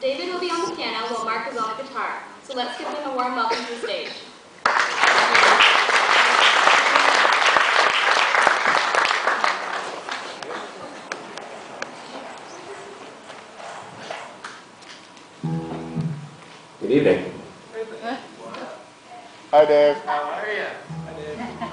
David will be on the piano while Mark is on the guitar. So let's give them a warm welcome to the stage. Good evening. Hi, Dave. How are you?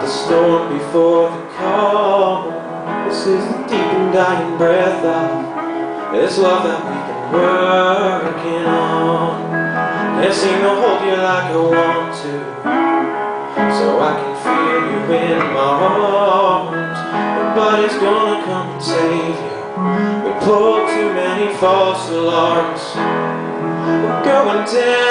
The storm before the calm. This is the deep and dying breath of this love that we've been working on. Can't seem to hold you like I want to, so I can feel you in my arms. Nobody's gonna come and save you. We pulled too many false alarms. We're going down.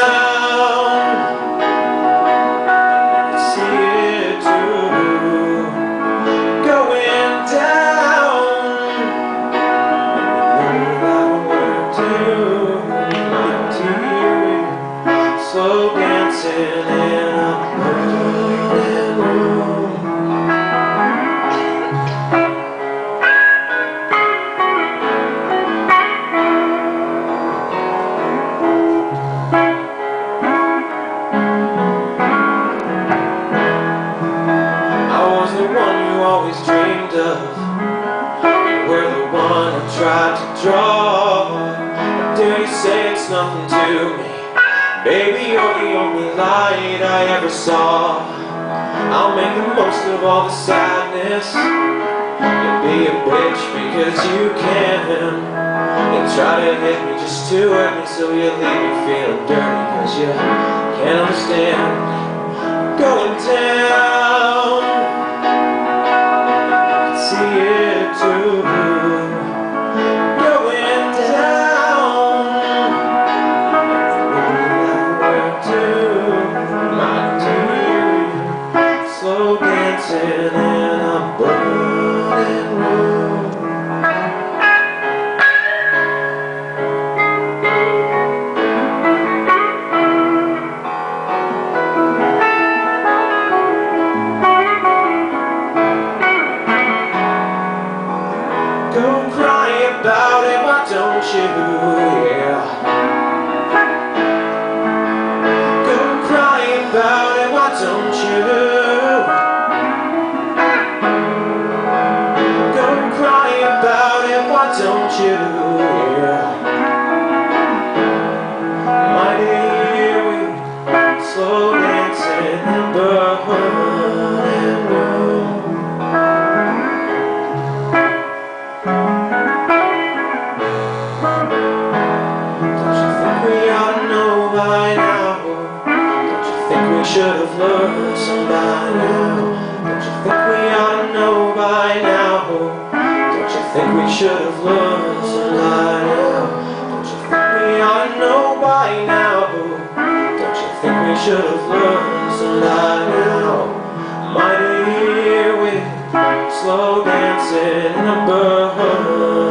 Dreamed of. Were the one I tried to draw. Do you say it's nothing to me? Baby, you're the only light I ever saw. I'll make the most of all the sadness. You'll be a bitch because you can. You try to hit me just to hurt me, so you leave me feeling dirty because you can't understand going down. Dancing in a burning room. Go cry about it, why don't you? Yeah. Go cry about it, why don't you? Should have learned some by now? Don't you think we ought to know by now? Don't you think we should have learned some by now? Don't you think we ought to know by now? Don't you think we should have learned some by now? Dear, we slow dancing in a bird.